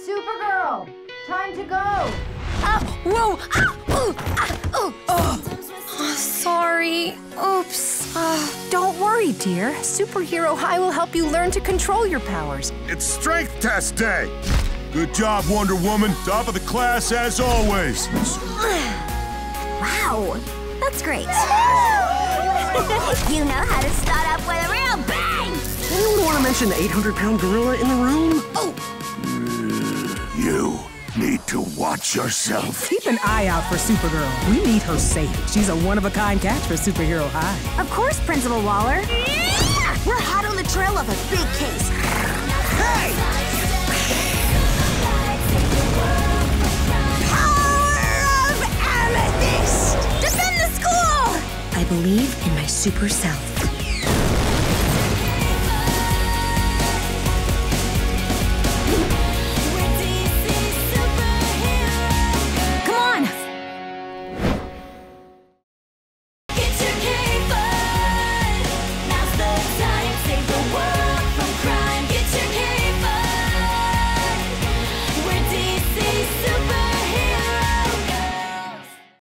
Supergirl, time to go. Ah, whoa! Ah, ooh, ah, ooh. Oh. Oh, sorry. Oops. Uh, Don't worry, dear. Superhero High will help you learn to control your powers. It's strength test day. Good job, Wonder Woman. Top of the class as always. Wow, that's great. you know how to start up with a real bang! Anyone want to mention the 800 pound gorilla in the room? You need to watch yourself. Keep an eye out for Supergirl. We need her safe. She's a one-of-a-kind catch for Superhero High. of course, Principal Waller. We're hot on the trail of a big case. Hey! Power of Amethyst! Defend the school! I believe in my super self.